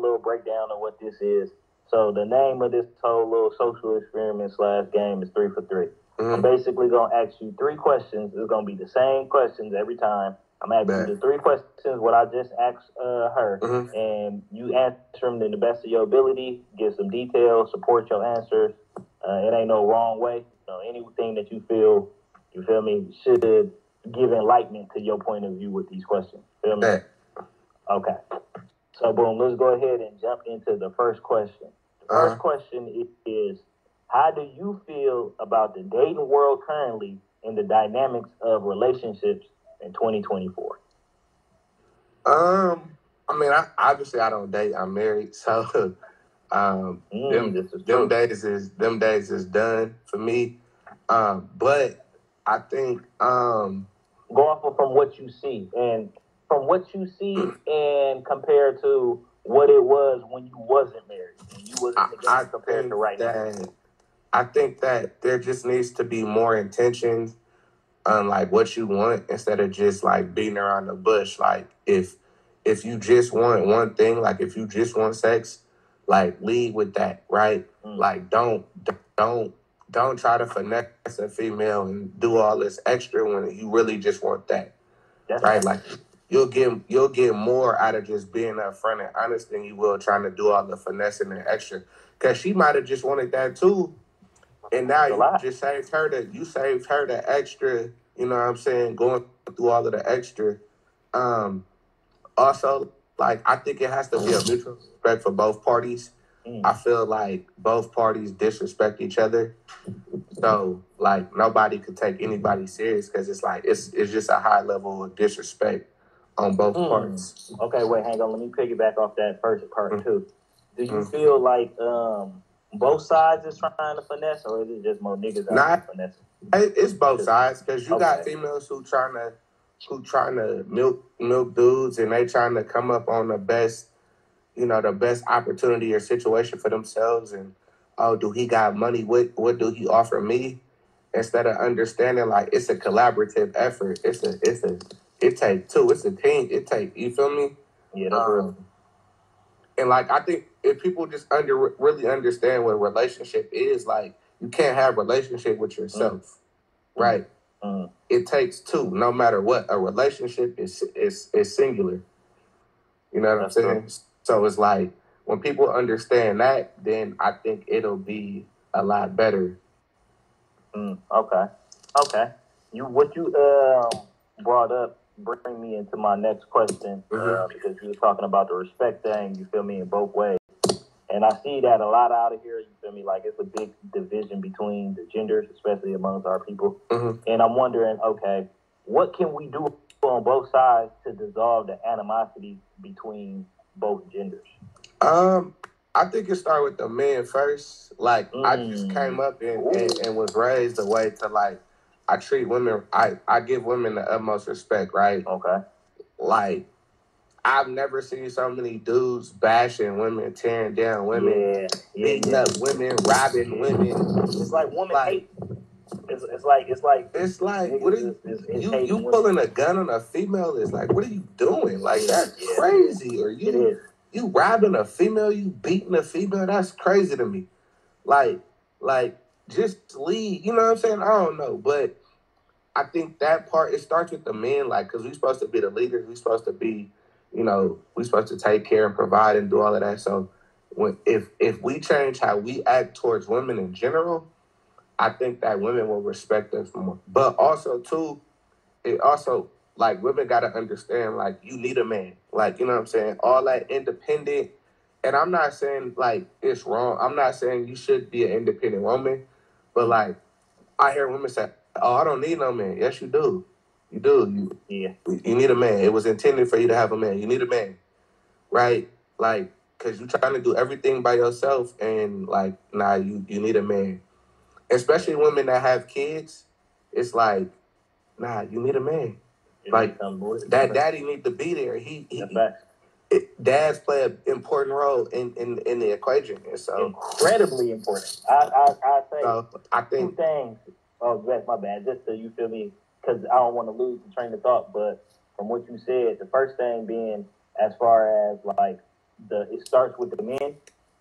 little breakdown of what this is. So the name of this whole little social experiment slash game is three for 3 i I'm basically gonna ask you three questions. It's gonna be the same questions every time. I'm asking Bet. you the three questions what I just asked uh, her, Mhm. and you answer them to the best of your ability. Give some details, support your answers. Uh, it ain't no wrong way. You know, anything that you feel, you feel me, should give enlightenment to your point of view with these questions. Feel me? Bet. Okay. So boom, let's go ahead and jump into the first question. The 1st Uh-huh. question is how do you feel about the dating world currently and the dynamics of relationships in 2024? Um, I mean, I obviously I don't date. I'm married, so um, Mm, them, them days is them days is done for me. Um, but I think um, Go off of from what you see and from what you see and compared to what it was when you wasn't married and you wasn't I, I compared to right now. I think that there just needs to be more intentions on like what you want instead of just like beating around the bush. Like if if you just want one thing, like if you just want sex, like lead with that, right? Mm. Like don't don't don't try to finesse a female and do all this extra when you really just want that, That's right? Like you'll get you'll get more out of just being upfront and honest than you will trying to do all the finessing and extra. Cause she might have just wanted that too, and now you just saved her the you saved her the extra. You know what I'm saying? Going through all of the extra. Um, also, like I think it has to be a mutual respect for both parties. Mm. I feel like both parties disrespect each other. So like nobody could take anybody serious because it's like it's it's just a high level of disrespect on both Mm. parts. Okay, wait, hang on. Let me piggyback off that first part Mm. too. Do you Mm. feel like um both sides is trying to finesse, or is it just more niggas out there finessing? It's both sides because you got females who trying to who trying to milk milk dudes and they trying to come up on the best, you know, the best opportunity or situation for themselves. And oh, do he got money? What what do he offer me? Instead of understanding like it's a collaborative effort. It's a it's a it take two. It's a team. It take you feel me? Yeah, that's real. Um, and like I think if people just under really understand what a relationship is, like you can't have a relationship with yourself, Mm. right? Mm. It takes two, no matter what. A relationship is is is singular. You know what That's I'm saying? So it's like when people understand that, then I think it'll be a lot better. Mm. Okay, okay. You what you um brought up bring me into my next question uh, Mhm. because you were talking about the respect thing. You feel me in both ways, and I see that a lot out of here. You feel me? Like it's a big division between the genders, especially amongst our people. Mhm. And I'm wondering, okay, what can we do on both sides to dissolve the animosity between both genders? Um, I think it started with the men first. Like I just Mm. came up and, and, and was raised a way to like I treat women I, I give women the utmost respect, right? Okay. Like I've never seen so many dudes bashing women, tearing down women, Yeah. Beating yeah. up women, robbing women. It's like woman Like- hate. It's, it's like it's like It's like what are you is, is, is you you women. pulling a gun on a female is like what are you doing? Like that's crazy. Or you you robbing a female, you beating a female, that's crazy to me. Like, like just leave. You know what I'm saying? I don't know, but I think that part it starts with the men, like, because we're supposed to be the leaders. we're supposed to be, you know, we're supposed to take care and provide and do all of that. So, when if if we change how we act towards women in general, I think that women will respect us more. But also too, it also like women gotta understand like you need a man. Like, you know what I'm saying? All that independent and I'm not saying like it's wrong. I'm not saying you should be an independent woman, but like I hear women say, Oh, I don't need no man. Yes, you do. You do. You Yeah. you need a man. It was intended for you to have a man. You need a man, right? Like, cause you're trying to do everything by yourself, and like, nah, you you need a man. Especially women that have kids, it's like, nah, you need a man. It Like, That daddy need to be there. He, he it, dads play an important role in in in the equation, and so, incredibly important. I I I say so I two think things. Oh, that's my bad. Just so you feel me, because I don't want to lose the train of thought. But from what you said, the first thing being as far as like the it starts with the men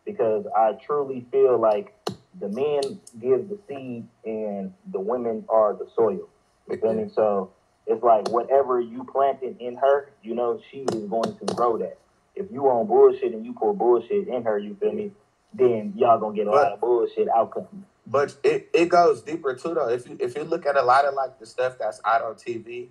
because I truly feel like the men give the seed and the women are the soil. You feel me? So it's like whatever you planted in her, you know, she is going to grow that. If you on bullshit and you pour bullshit in her, you feel me? Then y'all gonna get a lot of bullshit outcomes. But it, it goes deeper too though. If you if you look at a lot of like the stuff that's out on TV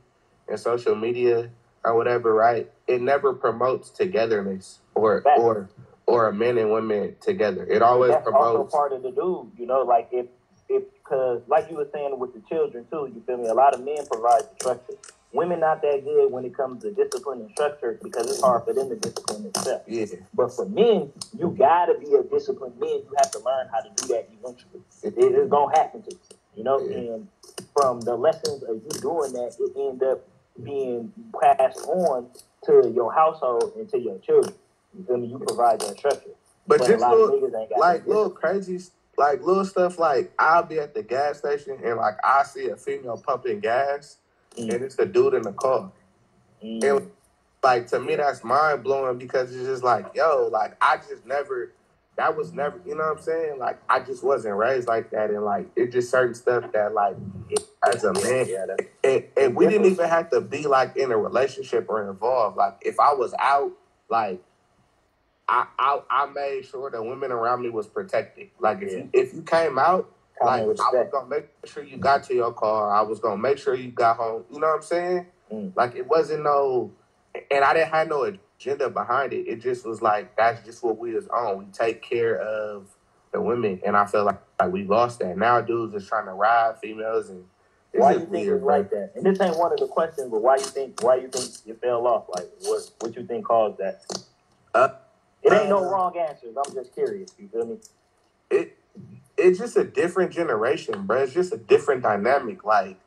and social media or whatever, right? It never promotes togetherness or Facts. or or men and women together. It always That's also promotes part of the dude, you know, like if if because like you were saying with the children too, you feel me? A lot of men provide the structure. Women not that good when it comes to discipline and structure because it's hard for them to discipline themselves. yeah. But for men, you gotta be a disciplined man. You have to learn how to do that eventually. It, it is gonna happen to you, you know. Yeah. And from the lessons of you doing that, it end up being passed on to your household and to your children. You feel me? You provide that structure. But, a just lot of little, niggas ain't got like little crazy, like little stuff. Like I'll be at the gas station and like I see a female pumping gas, Mm. and it's a dude in the car. discipline. And like to me, that's mind blowing because it's just like, yo, like I just never. That was never, you know what I'm saying? Like I just wasn't raised like that, and like it just certain stuff that like as a man, yeah, and, and we didn't even have to be like in a relationship or involved. Like if I was out, like I I, I made sure the women around me was protected. Like if you if you came out, like I was gonna make sure you got to your car. I was gonna make sure you got home. You know what I'm saying? Mm. Like it wasn't no, and I didn't have no agenda behind it. It just was like that's just what we was on. We take care of the women, and I feel like like we lost that. Now dudes is trying to ride females, and Why you think it's like that? And this ain't one of the questions, but why you think why you think you fell off? Like what what you think caused that? Uh, it ain't no uh, wrong answers. I'm just curious. You feel me? it it's just a different generation, bro. It's just a different dynamic. Like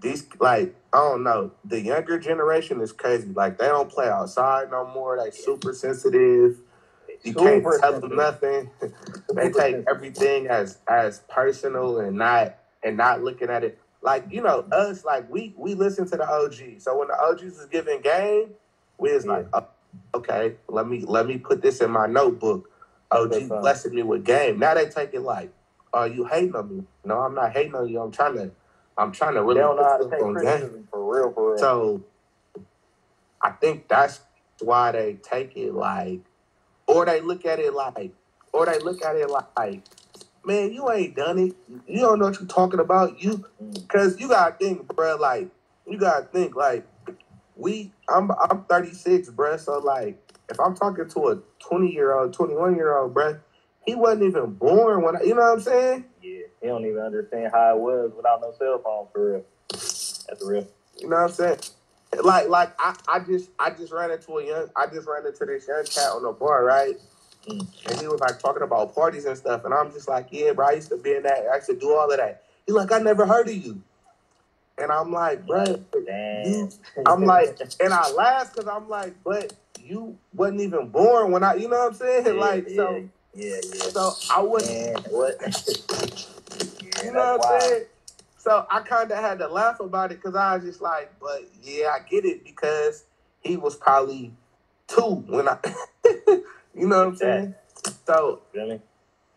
these, like I don't know, the younger generation is crazy. Like they don't play outside no more. They super sensitive. You can't Super tell them nothing. they take everything as as personal and not and not looking at it like you know us. Like we we listen to the OG. So when the OGs is giving game, we was like, oh, okay, let me let me put this in my notebook. OG That's fine. blessing me with game. Now they take it like, "Are you hating on me? No, I'm not hating on you. I'm trying to, I'm trying to They really don't know how to take on game. criticism for real, for real. So I think that's why they take it like, or they look at it like, or they look at it like, man, you ain't done it. You don't know what you're talking about. You, Mm. cause you gotta think, bruh, Like you gotta think, like we, I'm, I'm 36, bruh. So like, if I'm talking to a 20 year old, 21 year old, bruh, he wasn't even born when I, you know what I'm saying? yeah, he don't even understand how it was without no cell phone for real. That's real. You know what I'm saying? Like, like I, I just, I just ran into a young, I just ran into this young cat on the bar, right? Mm. And he was like talking about parties and stuff, and I'm just like, yeah, bro, I used to be in that, I used to do all of that. He's like, I never heard of you, and I'm like, bro, Damn. I'm like, and I laugh because I'm like, but you wasn't even born when I, you know what I'm saying? Yeah, like, yeah, so, yeah, yeah. so I wasn't. Man, what? yeah, You know what I'm saying? So I kind of had to laugh about it because I was just like, but yeah, I get it because he was probably two when I, you know what I'm saying? So me?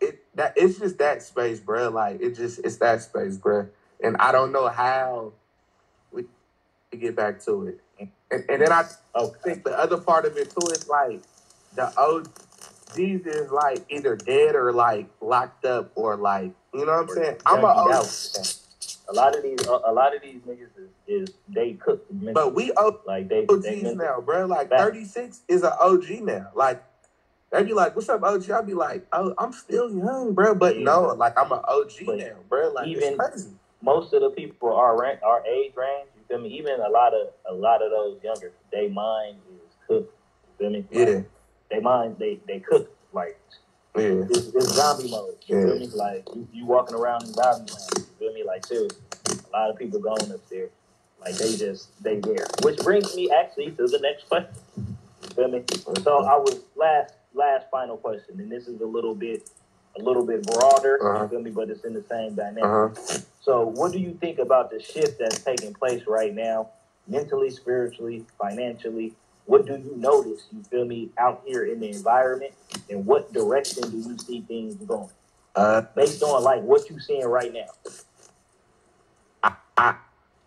it that it's just that space, bro. Like it just it's that space, bro. And I don't know how get back to it. And, and then I Okay. think the other part of it too is like the OGs is like either dead or like locked up or like you know what I'm saying. I'm a out. A lot of these, a, a lot of these niggas is, is they cook. But we OGs like they, they now, bro. Like Facts. 36 is an OG now. Like they be like, "What's up, OG?" I'll be like, "Oh, I'm still young, bro." But Yeah. no, like I'm an OG But now, bro. Like even- it's crazy. most of the people are rank, our age range. Feel me? Even a lot of a lot of those younger, they mind is cooked. You feel me? Like, Yeah, they mind they they cook like yeah, it's, it's zombie mode. You Yeah. feel me? Like you, you walking around in zombie land. You feel me? Like seriously, a lot of people going up there. Like they just they there. Which brings me actually to the next question. You feel me? So I was last last final question, and this is a little bit a little bit broader. Uh-huh. You feel me? But it's in the same dynamic. uh huh. So, what do you think about the shift that's taking place right now, mentally, spiritually, financially, what do you notice? You feel me out here in the environment, and what direction do you see things going? Uh, Based on like what you're seeing right now. I I,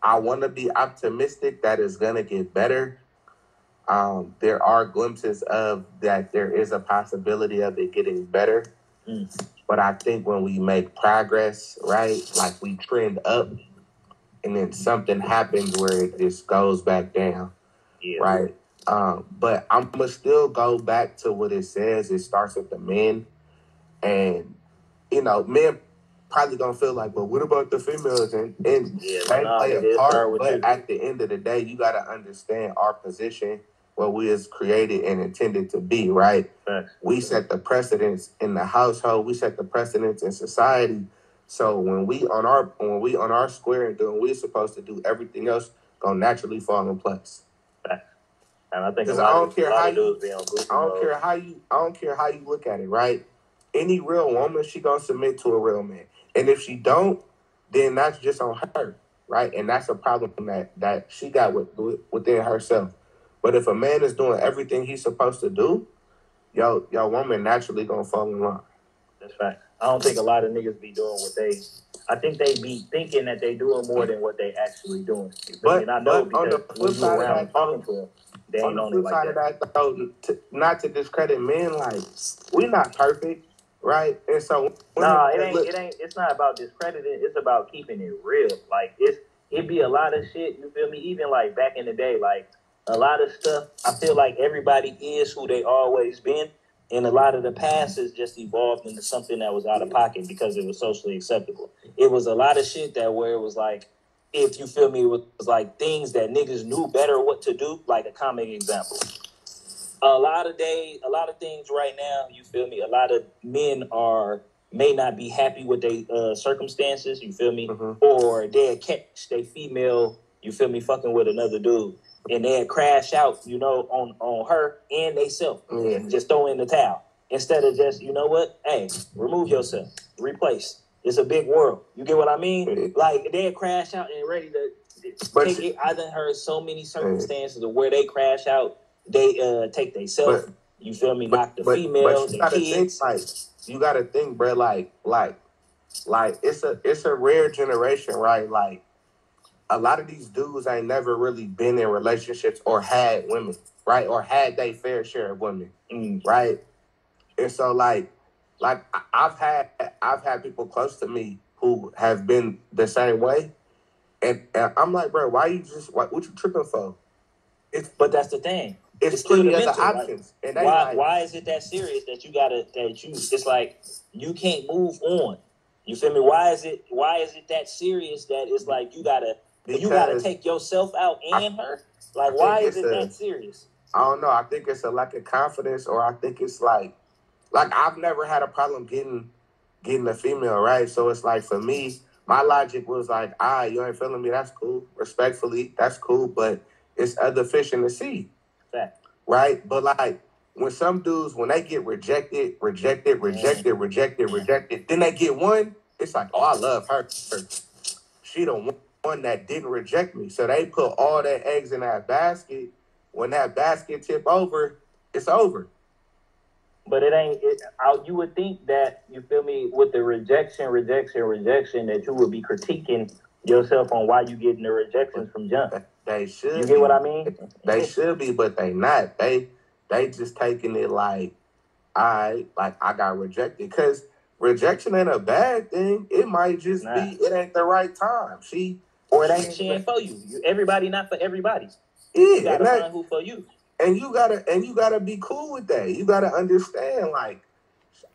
I want to be optimistic that it's gonna get better. Um, there are glimpses of that there is a possibility of it getting better. Mm. But I think when we make progress, right, like we trend up, and then something happens where it just goes back down, Yeah. right? Um, but I'm gonna still go back to what it says. It starts with the men, and you know, men probably gonna feel like, but what about the females? And and Yeah, they play a part, but at the end of the day, you gotta understand our position, what we is created and intended to be, right? We set the precedence in the household. We set the precedence in society. So when we on our when we on our square and doing we're supposed to do everything else gonna naturally fall in place. And I think I don't care how you- dudes be on goofy I don't mode. care how you I don't care how you look at it, right? Any real woman, she gonna submit to a real man. And if she don't, then that's just on her, right? And that's a problem that that she got with, with within herself. But if a man is doing everything he's supposed to do, y'all y'all woman naturally gonna fall in line. That's fact. I don't think a lot of niggas be doing what they. I think they be thinking that they doing more than what they actually doing. But- and I know but on the flip side of that, talking to them, they On ain't the flip like side that. of that, though, to, not to discredit men, like we not perfect, right? And so when Nah, it ain't. look- It ain't. It's not about discrediting. It's about keeping it real. Like it's. It be a lot of shit. You feel me? Even like back in the day, like a lot of stuff. I feel like everybody is who they always been, and a lot of the past has just evolved into something that was out of pocket because it was socially acceptable. It was a lot of shit that where it was like, if you feel me, it was like things that niggas knew better what to do. Like a comic example a lot of day, a lot of things right now, you feel me? A lot of men are may not be happy with their uh, circumstances, you feel me? Mhm. Or they'll catch they female, you feel me, fucking with another dude. And they'll crash out, you know, on on her and they self Yeah. Mm-hmm. and just throw in the towel. Instead of just, you know what? Hey, remove yourself. Replace. It's a big world. You get what I mean? Mm-hmm. Like they'll crash out and ready to But take it. I done heard so many mm-hmm. circumstances of where they crash out, they uh take they self. But- You feel me? But, Knock the but, females but gotta kids. think like you gotta think, bro. Like, like, like it's a it's a rare generation, right? Like, a lot of these dudes ain't never really been in relationships or had women, right? Or had their fair share of women, Mm, right? And so, like, like I've had I've had people close to me who have been the same way, and, and I'm like, bro, why you just why, what you tripping for? It's but that's the thing. it's, It's still plenty the other mental, like, options, and Why like, why is it that serious that you gotta that you it's like you can't move on. You feel me? Why is it why is it that serious that it's like you gotta you gotta take yourself out and her? Like I why is it a- that serious? I don't know. I think it's a lack of confidence, or I think it's like, like I've never had a problem getting getting a female, right? So it's like for me, my logic was like, ah, you ain't feeling me. That's cool. Respectfully, that's cool. But it's other fish in the sea, Fact. right? But like when some dudes, when they get rejected, rejected, rejected, rejected, rejected, then they get one. It's like, oh, I love her. She the one- one that didn't reject me. So they put all their eggs in that basket. When that basket tip over, it's over. But it ain't. It, I, you would think that you feel me with the rejection, rejection, rejection that you would be critiquing yourself on why you getting the rejections from jump. They should. You be. get what I mean? They should be, but they not. They they just taking it like I like I got rejected because rejection ain't a bad thing. It might just Nah. be it ain't the right time. She Or it ain't she ain't for you. you. Everybody not for everybody. yeah, You gotta find who for you. and you gotta and you gotta be cool with that. You gotta understand like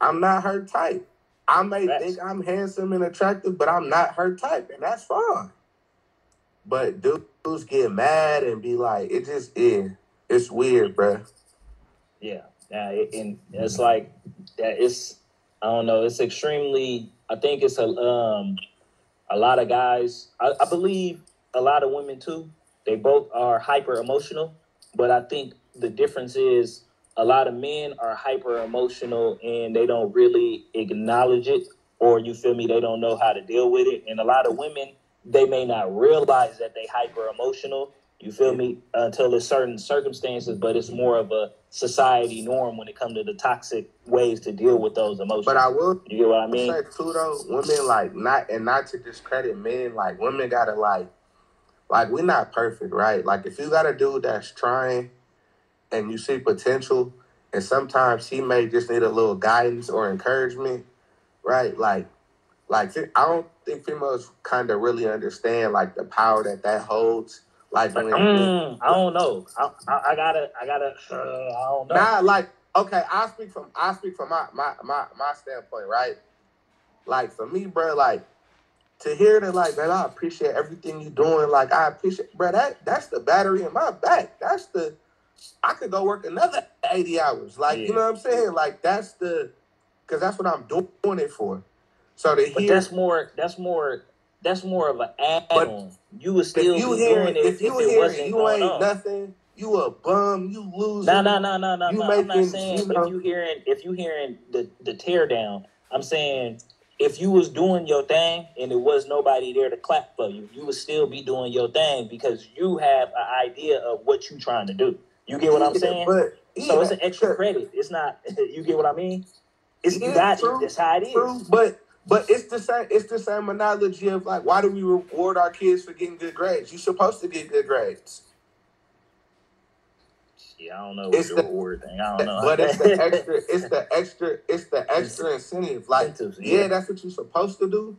I'm not her type. I may Facts. think I'm handsome and attractive, but I'm not her type, and that's fine. But dudes get mad and be like, it just is. It's weird, bruh. Yeah. Yeah. It, and it's like that. It's I don't know. It's extremely. I think it's a um a lot of guys. I, I believe a lot of women too. They both are hyper emotional, but I think the difference is a lot of men are hyper emotional and they don't really acknowledge it, or you feel me? They don't know how to deal with it. And a lot of women, they may not realize that they hyper emotional, You feel me? Until it's certain circumstances, but it's more of a society norm when it comes to the toxic ways to deal with those emotions. But I will you get what I mean? say too though, women like not and not to discredit men, like women gotta like like we're not perfect, right? Like if you got a dude that's trying and you see potential and sometimes he may just need a little guidance or encouragement, right? Like like I don't think females kind of really understand like the power that that holds. Like when, Mm, I don't know. I, I, I gotta, I gotta. Uh, I don't know. Nah, like okay, I speak from I speak from my my my my standpoint, right? Like for me, bro, like to hear that, like man, I appreciate everything you're doing. Like I appreciate, bro. That that's the battery in my back. That's the I could go work another eighty hours. Like Yeah. you know what I'm saying? Like that's the because that's what I'm doing it for. So to But hear that's more. That's more. That's more of an add-on. You would if still you be hear doing it if, if you it hear wasn't you ain't on. nothing, you a bum, you lose. No, no, no, no, no, You no. I'm not making- saying you know- if you hearing if you hearing the the tear down. I'm saying if you was doing your thing and there was nobody there to clap for you, you would still be doing your thing because you have an idea of what you trying to do. You get what I'm saying? But so it's an extra credit. It's not. You get what I mean? It's you Yeah, got true. That's how it is. True, but but it's the same. It's the same analogy of like, why do we reward our kids for getting good grades? You're supposed to get good grades, Yeah, I don't know what It's the- reward thing. I don't know. but it's the extra. It's the extra. It's the extra incentive. Like, yeah, yeah. that's what you're supposed to do.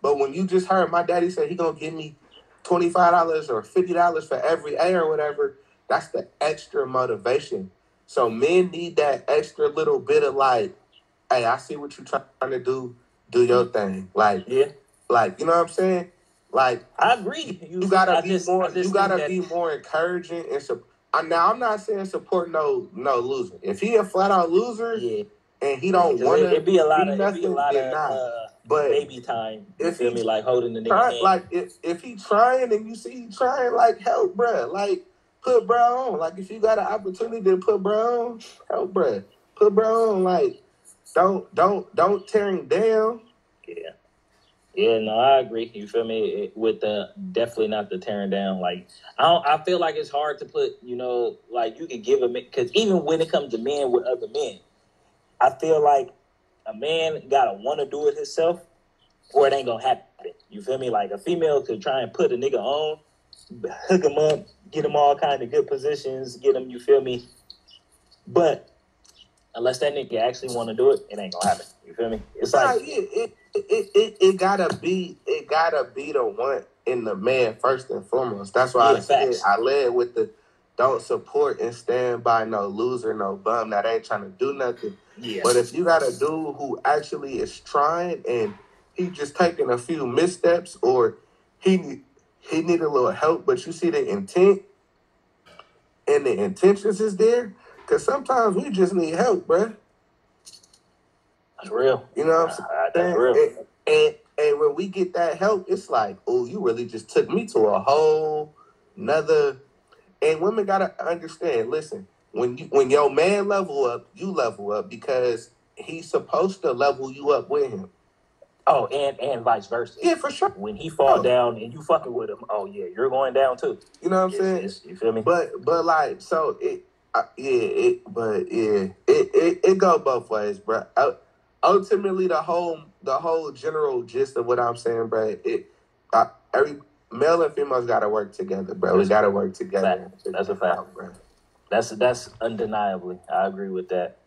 But when you just heard my daddy say he gonna give me twenty five dollars or fifty dollars for every A or whatever, that's the extra motivation. So men need that extra little bit of like, hey, I see what you're trying to do. Do your thing. Like, yeah, like you know what I'm saying? Like I agree. you gotta I be just- more. You gotta be more encouraging and support. Now I'm not saying support no no loser. If he a flat out loser Yeah, and he don't want to, be a lot of it'd be a nothing, lot of uh, but baby time. You if feel he me? Like holding the nigga try, hand. like if if he trying and you see he trying, like help, bruh. Like put bruh on. Like if you got an opportunity to put bruh on, help, bruh. Put bruh on. Like don't don't don't tear him down. yeah, yeah. No, I agree. You feel me? It, with the definitely not the tearing down. Like I don't. I feel like it's hard to put. You know, like you could give a because even when it comes to men with other men, I feel like a man gotta want to do it himself, or it ain't gonna happen. You feel me? Like a female could try and put a nigga on, hook him up, get him all kind of good positions, get him. You feel me? But unless that nigga actually want to do it, it ain't gonna happen. You feel me? It's like yeah, it, it, it, it gotta be it gotta be the one in the man first and foremost. That's why I said facts. I led with the don't support and stand by no loser, no bum that ain't trying to do nothing. yeah, But if you got a dude who actually is trying and he just taking a few missteps or he he need a little help, but you see the intent and the intentions is there. Cause sometimes we just need help, bruh. that's real. You know what I'm saying? That's And, real. and, and and when we get that help, it's like, oh, you really just took me to a whole nother. And women gotta understand. Listen, when you when your man level up, you level up because he's supposed to level you up with him. Oh, and and vice versa. Yeah, for sure. When he fall Oh. down and you fucking with him, oh yeah, you're going down too. You know what I'm It's- saying? it's- you feel me? But but like so it uh, yeah it but yeah it it, it go both ways, bro. Uh, ultimately, the whole the whole general gist of what I'm saying, bro. It uh, every male and females got to work together, bro. We got to work together. Fact. That's a fact. bro. That's that's undeniably. I agree with that.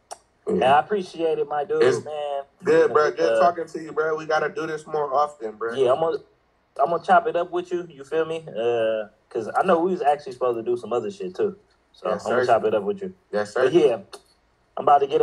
And Yeah. I appreciate it, my dude, It's man. Good, bro. Good Uh, talking to you, bro. We got to do this more often, bro. Yeah, I'm gonna I'm gonna chop it up with you. You feel me? Uh, cause I know we was actually supposed to do some other shit too. So Yes, I'm gonna chop it up with you. Yes, sir. But yeah, I'm about to get